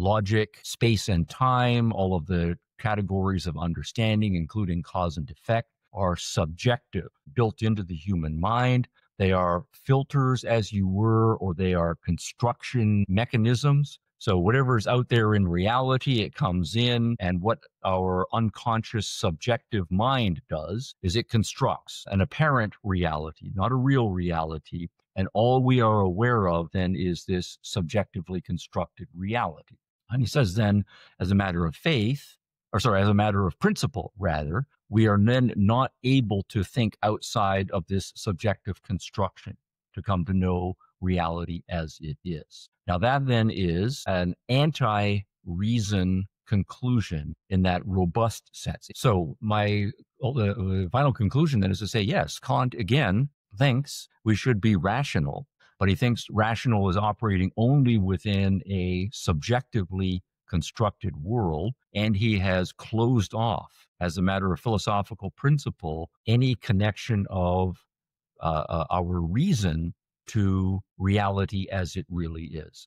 logic, space and time, all of the categories of understanding, including cause and effect, are subjective, built into the human mind. They are filters, as you were, or they are construction mechanisms. So, whatever's out there in reality, it comes in. And what our unconscious subjective mind does is it constructs an apparent reality, not a real reality. And all we are aware of then is this subjectively constructed reality. And he says, then, as a matter of faith, or sorry, as a matter of principle, rather, we are then not able to think outside of this subjective construction to come to know reality as it is. Now, that then is an anti reason conclusion in that robust sense. So, my uh, final conclusion then is to say yes, Kant again thinks we should be rational, but he thinks rational is operating only within a subjectively constructed world, and he has closed off, as a matter of philosophical principle, any connection of uh, uh, our reason to reality as it really is.